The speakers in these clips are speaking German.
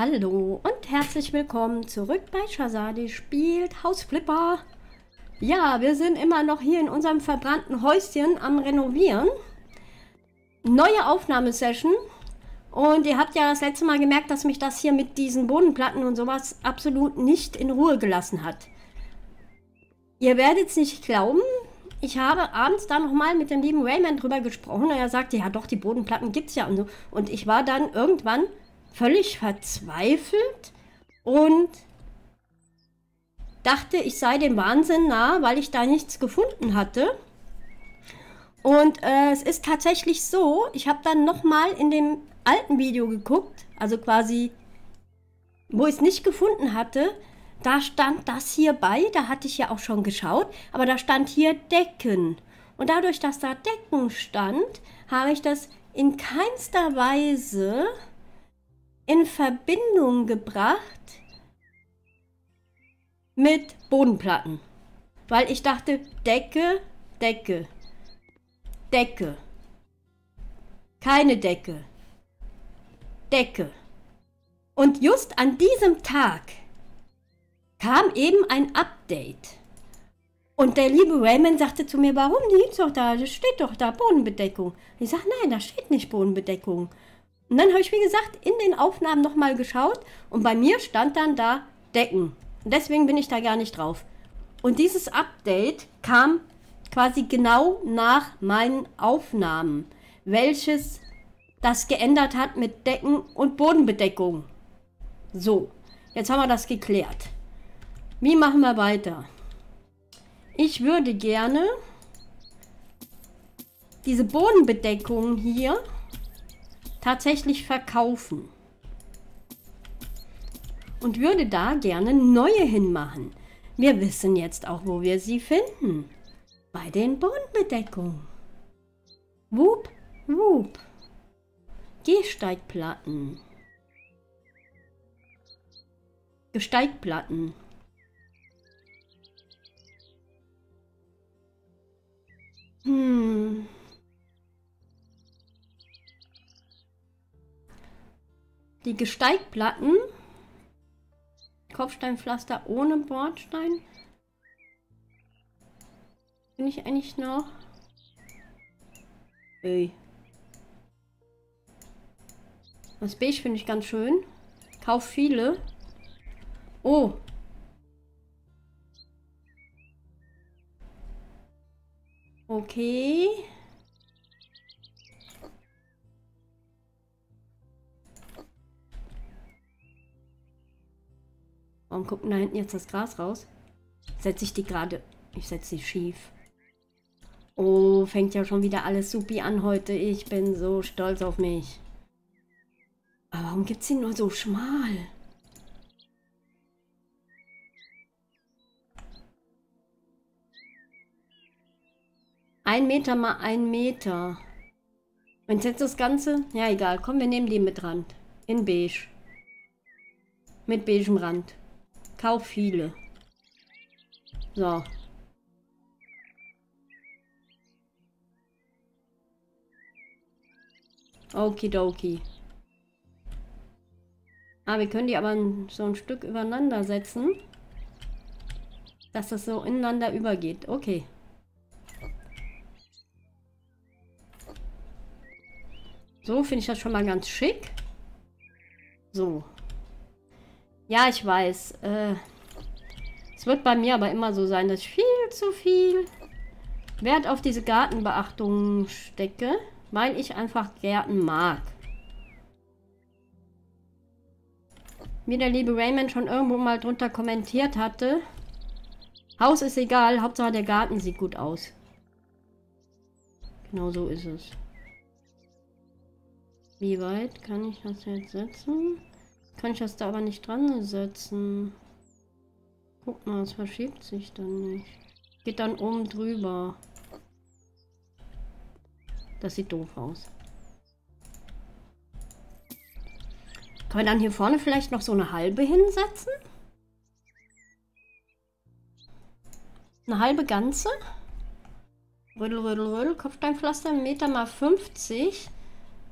Hallo und herzlich willkommen zurück bei Shazadi spielt Hausflipper. Ja, wir sind immer noch hier in unserem verbrannten Häuschen am Renovieren. Neue Aufnahmesession. Und ihr habt ja das letzte Mal gemerkt, dass mich das hier mit diesen Bodenplatten und sowas absolut nicht in Ruhe gelassen hat. Ihr werdet es nicht glauben, ich habe abends da nochmal mit dem lieben Rayman drüber gesprochen und er sagte, ja doch, die Bodenplatten gibt es ja und so. Und ich war dann irgendwann völlig verzweifelt und dachte, ich sei dem Wahnsinn nah, weil ich da nichts gefunden hatte. Und äh, es ist tatsächlich so, ich habe dann nochmal in dem alten Video geguckt, also quasi, wo ich es nicht gefunden hatte, da stand das hier bei, da hatte ich ja auch schon geschaut, aber da stand hier Decken. Und dadurch, dass da Decken stand, habe ich das in keinster Weise in Verbindung gebracht mit Bodenplatten. Weil ich dachte, Decke, Decke, Decke. Keine Decke. Decke. Und just an diesem Tag kam eben ein Update. Und der liebe Raymond sagte zu mir, warum liegt doch da? Das steht doch da, Bodenbedeckung. Ich sage, nein, da steht nicht Bodenbedeckung. Und dann habe ich, wie gesagt, in den Aufnahmen nochmal geschaut und bei mir stand dann da Decken. Und deswegen bin ich da gar nicht drauf. Und dieses Update kam quasi genau nach meinen Aufnahmen, welches das geändert hat mit Decken und Bodenbedeckung. So, jetzt haben wir das geklärt. Wie machen wir weiter? Ich würde gerne diese Bodenbedeckung hier tatsächlich verkaufen. Und würde da gerne neue hinmachen. Wir wissen jetzt auch, wo wir sie finden. Bei den Bodenbedeckungen. Wup, wup. Gehsteigplatten. Gesteigplatten. Hm. Die Gesteigplatten. Kopfsteinpflaster ohne Bordstein. Bin ich eigentlich noch? Ey. Das Beige finde ich ganz schön. Kauf viele. Oh. Okay. Warum guckt da hinten jetzt das Gras raus? Setze ich die gerade... Ich setze sie schief. Oh, fängt ja schon wieder alles supi an heute. Ich bin so stolz auf mich. Aber warum gibt sie nur so schmal? Ein Meter mal ein Meter. Und jetzt das Ganze? Ja, egal. Komm, wir nehmen die mit Rand. In beige. Mit beigem Rand. Kauf viele. So. Okidoki. Ah, wir können die aber so ein Stück übereinander setzen. Dass das so ineinander übergeht. Okay. So finde ich das schon mal ganz schick. So. Ja, ich weiß. Äh, es wird bei mir aber immer so sein, dass ich viel zu viel Wert auf diese Gartenbeachtung stecke, weil ich einfach Gärten mag. Wie der liebe Raymond schon irgendwo mal drunter kommentiert hatte. Haus ist egal, Hauptsache der Garten sieht gut aus. Genau so ist es. Wie weit kann ich das jetzt setzen? Kann ich das da aber nicht dran setzen. Guck mal, es verschiebt sich dann nicht. Geht dann oben drüber. Das sieht doof aus. Kann man dann hier vorne vielleicht noch so eine halbe hinsetzen? Eine halbe ganze? Rödel, rödel, rödel. Kopfsteinpflaster, Meter mal 50.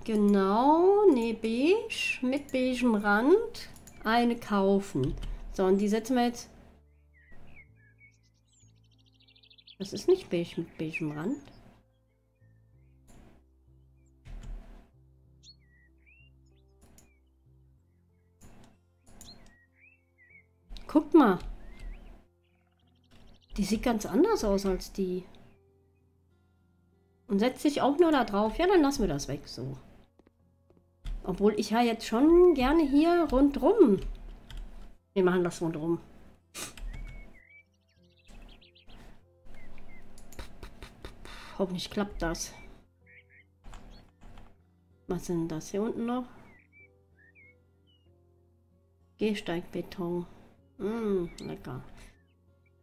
Genau, ne, beige, mit beigem Rand. eine kaufen. So, und die setzen wir jetzt... Das ist nicht beige mit beigem Rand. Guckt mal. Die sieht ganz anders aus als die. Und setzt sich auch nur da drauf. Ja, dann lassen wir das weg so. Obwohl ich ja jetzt schon gerne hier rundrum. Wir machen das rundrum. Hoffentlich klappt das. Was sind das hier unten noch? Gehsteigbeton. Mmh, lecker.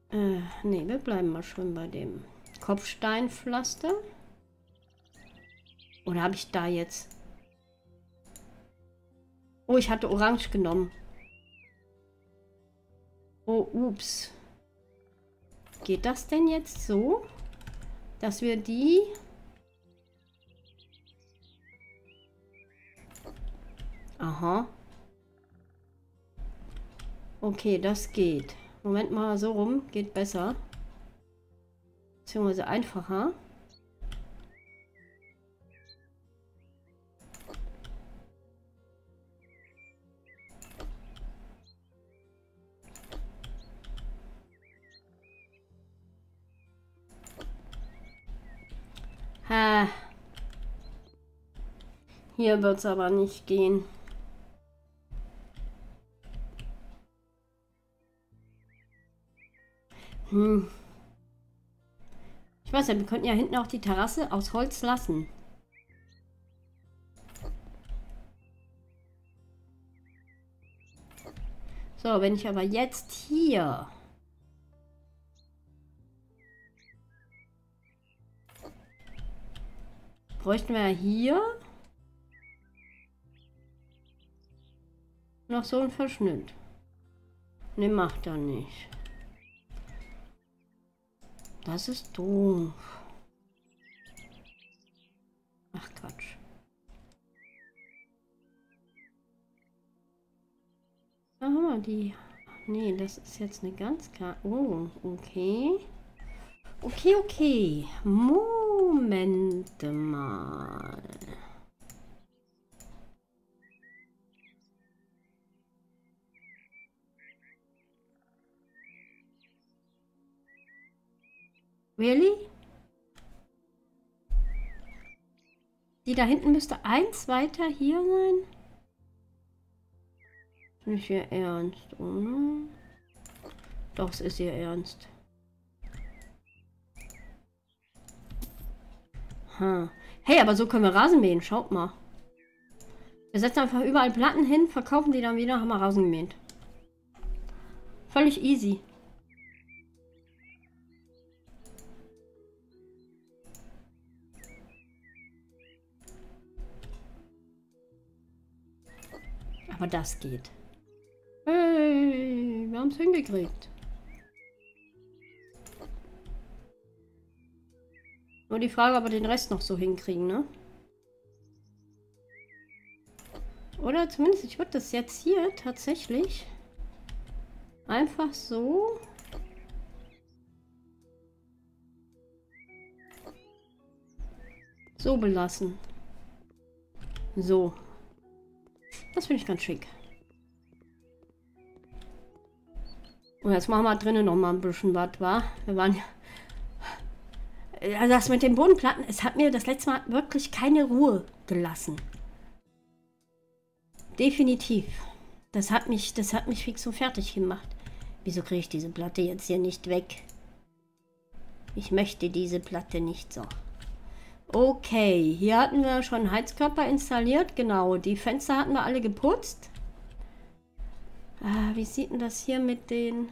Äh, nee, wir bleiben mal schon bei dem Kopfsteinpflaster. Oder habe ich da jetzt... Oh, ich hatte Orange genommen. Oh, ups. Geht das denn jetzt so, dass wir die... Aha. Okay, das geht. Moment mal, so rum geht besser. Beziehungsweise einfacher. Hier wird es aber nicht gehen. Hm. Ich weiß ja, wir könnten ja hinten auch die Terrasse aus Holz lassen. So, wenn ich aber jetzt hier... Bräuchten wir hier noch so einen Verschnitt. Ne, macht er nicht. Das ist doof. Ach Quatsch. Da haben wir die. Nee, das ist jetzt eine ganz klar. Oh, okay. Okay, okay. Moment mal. Really? Die da hinten müsste eins weiter hier sein. Nicht ihr Ernst, oder? Doch, es ist ihr Ernst. Hm. Hey, aber so können wir Rasen mähen. Schaut mal. Wir setzen einfach überall Platten hin, verkaufen die dann wieder, haben wir Rasen gemäht. Völlig easy. Aber das geht. Hey, wir haben es hingekriegt. Nur die Frage, ob wir den Rest noch so hinkriegen, ne? Oder zumindest, ich würde das jetzt hier tatsächlich einfach so... So belassen. So. Das finde ich ganz schick. Und jetzt machen wir drinnen noch mal ein bisschen was, wa? Wir waren ja... Also das mit den Bodenplatten, es hat mir das letzte Mal wirklich keine Ruhe gelassen. Definitiv. Das hat mich, das hat mich fix so fertig gemacht. Wieso kriege ich diese Platte jetzt hier nicht weg? Ich möchte diese Platte nicht so. Okay, hier hatten wir schon Heizkörper installiert. Genau, die Fenster hatten wir alle geputzt. Ah, wie sieht denn das hier mit den...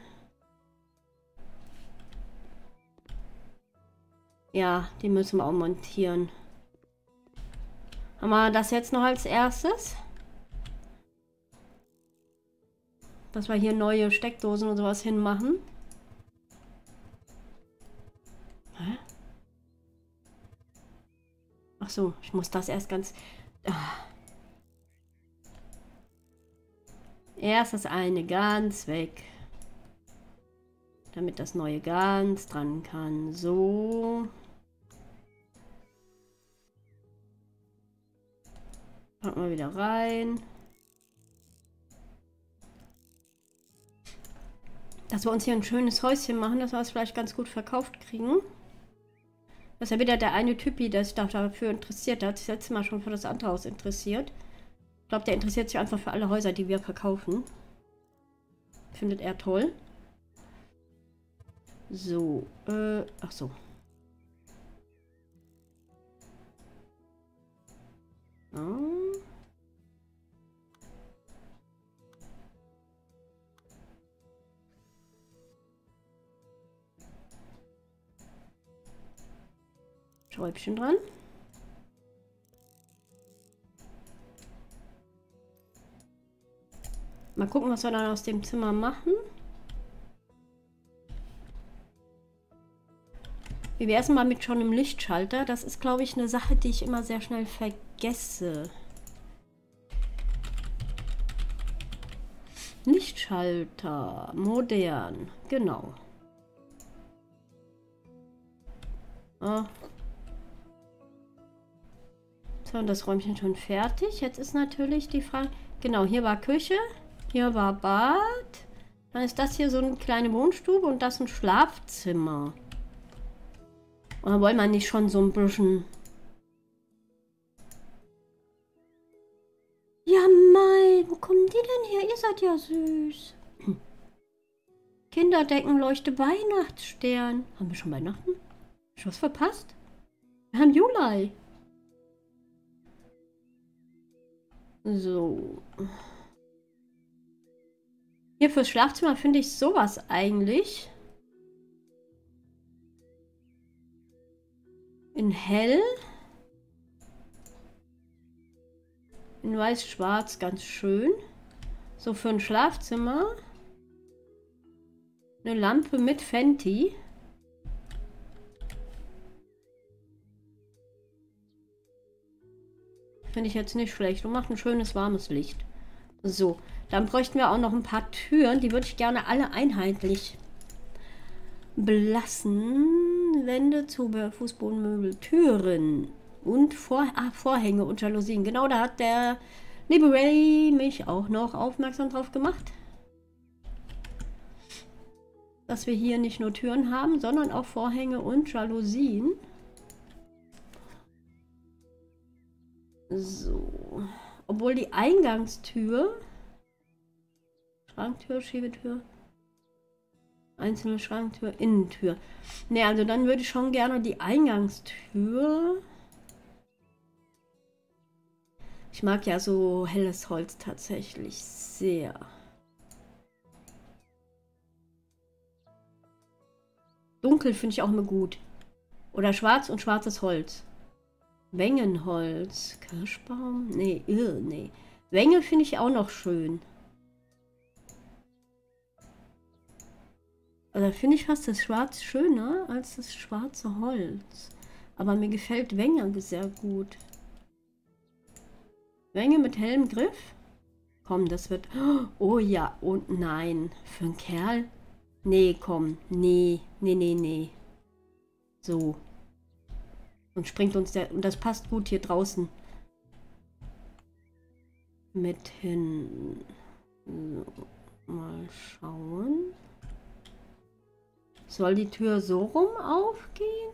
Ja, die müssen wir auch montieren. Haben wir das jetzt noch als erstes? Dass wir hier neue Steckdosen und sowas hinmachen. So, ich muss das erst ganz... Ah. Erst das eine ganz weg. Damit das neue ganz dran kann. So. Packen wir wieder rein. Dass wir uns hier ein schönes Häuschen machen, dass wir es vielleicht ganz gut verkauft kriegen. Das ist ja wieder der eine Typi, der sich dafür interessiert. Der hat sich letztes Mal schon für das andere Haus interessiert. Ich glaube, der interessiert sich einfach für alle Häuser, die wir verkaufen. Findet er toll. So, äh, ach so. Oh. Schräubchen dran. Mal gucken, was wir dann aus dem Zimmer machen. Wie wäre es mal mit schon einem Lichtschalter? Das ist, glaube ich, eine Sache, die ich immer sehr schnell vergesse. Lichtschalter, modern, genau. Oh. So, und das Räumchen schon fertig. Jetzt ist natürlich die Frage... Genau, hier war Küche, hier war Bad. Dann ist das hier so eine kleine Wohnstube und das ein Schlafzimmer. Oder wollen wir nicht schon so ein bisschen... Ja, mein, wo kommen die denn her? Ihr seid ja süß. Kinderdeckenleuchte Weihnachtsstern. Haben wir schon Weihnachten? Hast du was verpasst? Wir haben Juli. So. Hier fürs Schlafzimmer finde ich sowas eigentlich. In hell. In weiß-schwarz ganz schön. So für ein Schlafzimmer. Eine Lampe mit Fenty. Finde ich jetzt nicht schlecht und macht ein schönes warmes Licht. So, dann bräuchten wir auch noch ein paar Türen. Die würde ich gerne alle einheitlich belassen. Wände, Zubehör, Fußbodenmöbel, Türen und Vor ah, Vorhänge und Jalousien. Genau, da hat der liebe Ray mich auch noch aufmerksam drauf gemacht. Dass wir hier nicht nur Türen haben, sondern auch Vorhänge und Jalousien. So. Obwohl die Eingangstür... Schranktür, Schiebetür... Einzelne Schranktür, Innentür. Ne, also dann würde ich schon gerne die Eingangstür... Ich mag ja so helles Holz tatsächlich sehr. Dunkel finde ich auch immer gut. Oder schwarz und schwarzes Holz. Wengenholz. Kirschbaum? Nee, irr, nee. Wenge finde ich auch noch schön. Also finde ich fast das Schwarz schöner als das schwarze Holz. Aber mir gefällt Wenge sehr gut. Wenge mit hellem Griff? Komm, das wird... Oh ja, und nein. Für einen Kerl? Nee, komm. Nee, nee, nee, nee. So. Und springt uns der. Und das passt gut hier draußen. Mit hin. So, mal schauen. Soll die Tür so rum aufgehen?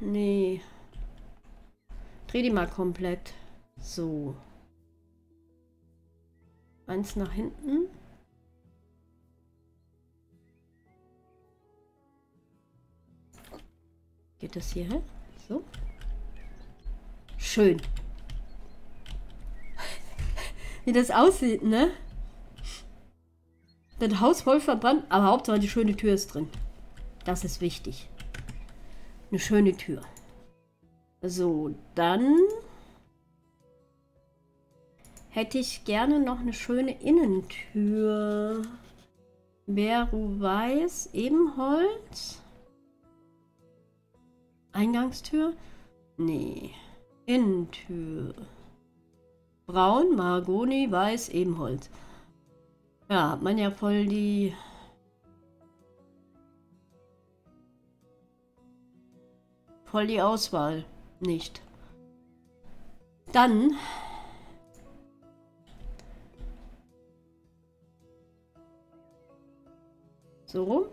Nee. Dreh die mal komplett. So. Eins nach hinten. Geht das hier hin? So. Schön. Wie das aussieht, ne? Das Haus voll verbrannt, aber Hauptsache die schöne Tür ist drin. Das ist wichtig. Eine schöne Tür. So, dann hätte ich gerne noch eine schöne Innentür. Beru Weiß, Ebenholz. Eingangstür? Nee. Innentür. Braun, Mahagoni, Weiß, Ebenholz. Ja, hat man ja voll die... Voll die Auswahl. Nicht. Dann... So rum.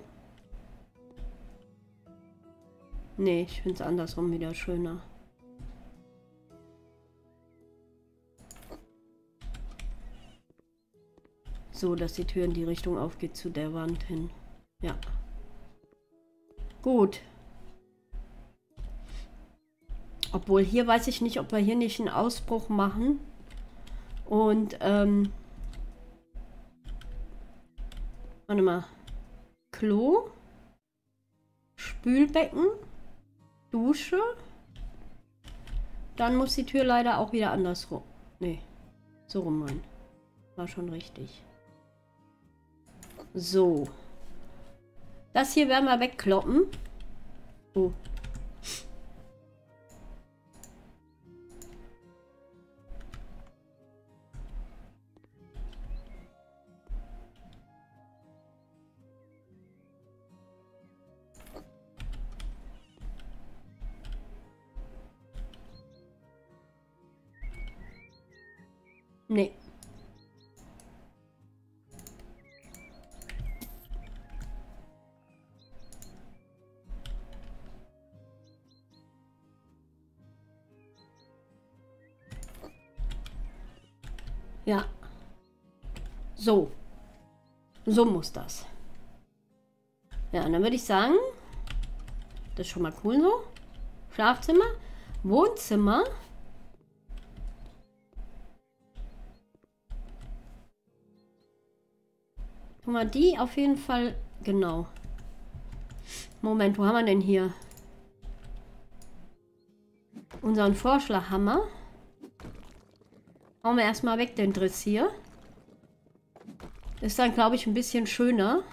Nee, ich finde es andersrum wieder schöner. So, dass die Tür in die Richtung aufgeht zu der Wand hin. Ja. Gut. Obwohl hier weiß ich nicht, ob wir hier nicht einen Ausbruch machen. Und, ähm... Warte mal. Klo. Spülbecken. Dusche. Dann muss die Tür leider auch wieder andersrum. Nee, so rum rein. War schon richtig. So. Das hier werden wir wegkloppen. Oh. Nee. Ja. So. So muss das. Ja, dann würde ich sagen, das ist schon mal cool so. Schlafzimmer, Wohnzimmer. Guck mal, die auf jeden Fall, genau. Moment, wo haben wir denn hier? Unseren Vorschlaghammer. Hauen wir erstmal weg den Dressier. Ist dann, glaube ich, ein bisschen schöner.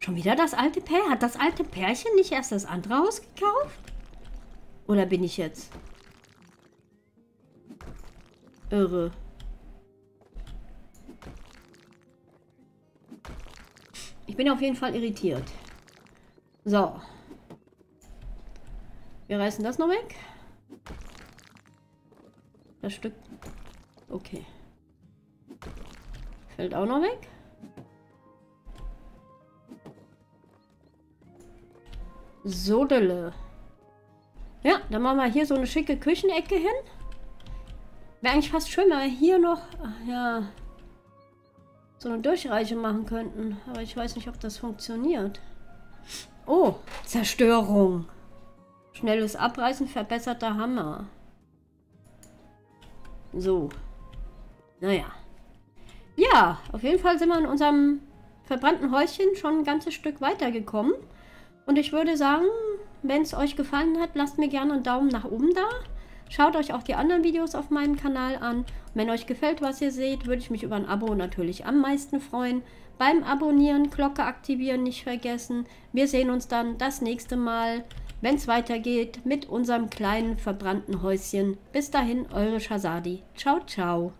Schon wieder das alte Pär? Hat das alte Pärchen nicht erst das andere Haus gekauft? Oder bin ich jetzt irre? Ich bin auf jeden Fall irritiert. So. Wir reißen das noch weg. Das Stück. Okay. Fällt auch noch weg. Sodele. Ja, dann machen wir hier so eine schicke Küchenecke hin. Wäre eigentlich fast schön, wenn wir hier noch... Ach, ja, so eine Durchreiche machen könnten. Aber ich weiß nicht, ob das funktioniert. Oh, Zerstörung. Schnelles Abreißen, verbesserter Hammer. So. Naja. Ja, auf jeden Fall sind wir in unserem verbrannten Häuschen schon ein ganzes Stück weitergekommen. Und ich würde sagen, wenn es euch gefallen hat, lasst mir gerne einen Daumen nach oben da. Schaut euch auch die anderen Videos auf meinem Kanal an. Wenn euch gefällt, was ihr seht, würde ich mich über ein Abo natürlich am meisten freuen. Beim Abonnieren, Glocke aktivieren nicht vergessen. Wir sehen uns dann das nächste Mal, wenn es weitergeht mit unserem kleinen verbrannten Häuschen. Bis dahin, eure Shazadi. Ciao, ciao.